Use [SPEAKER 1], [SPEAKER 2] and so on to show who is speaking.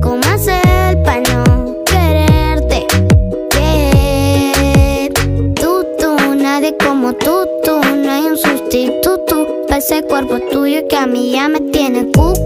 [SPEAKER 1] ¿Cómo hacer para no quererte? Yeah. Tú, tú, nadie como tú, tú. No hay un sustituto para ese cuerpo tuyo que a mí ya me tiene cucu.